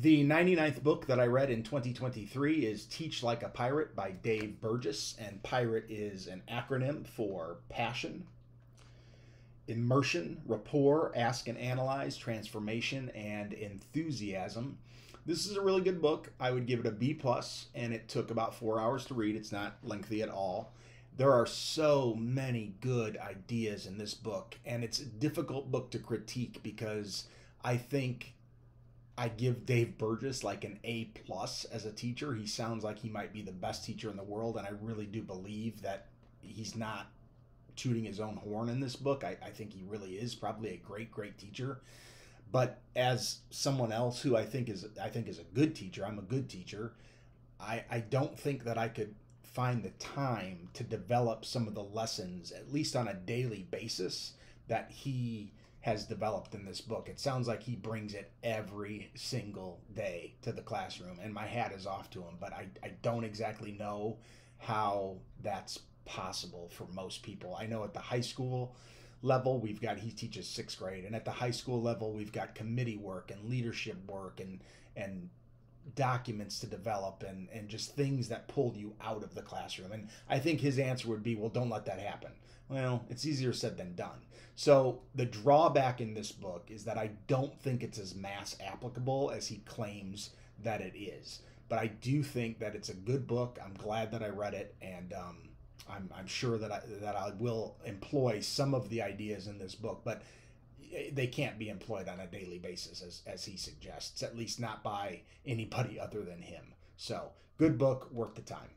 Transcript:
The 99th book that I read in 2023 is Teach Like a Pirate by Dave Burgess, and pirate is an acronym for passion, immersion, rapport, ask and analyze, transformation, and enthusiasm. This is a really good book. I would give it a B plus, and it took about four hours to read. It's not lengthy at all. There are so many good ideas in this book, and it's a difficult book to critique because I think I give Dave Burgess like an A plus as a teacher. He sounds like he might be the best teacher in the world, and I really do believe that he's not tooting his own horn in this book. I, I think he really is probably a great, great teacher. But as someone else who I think is I think is a good teacher, I'm a good teacher. I, I don't think that I could find the time to develop some of the lessons, at least on a daily basis, that he has developed in this book. It sounds like he brings it every single day to the classroom, and my hat is off to him, but I, I don't exactly know how that's possible for most people. I know at the high school level, we've got, he teaches sixth grade, and at the high school level, we've got committee work and leadership work and, and documents to develop and, and just things that pulled you out of the classroom. And I think his answer would be, well, don't let that happen. Well, it's easier said than done. So the drawback in this book is that I don't think it's as mass applicable as he claims that it is. But I do think that it's a good book. I'm glad that I read it, and um, I'm, I'm sure that I, that I will employ some of the ideas in this book. But they can't be employed on a daily basis as, as he suggests, at least not by anybody other than him. So, good book, worth the time.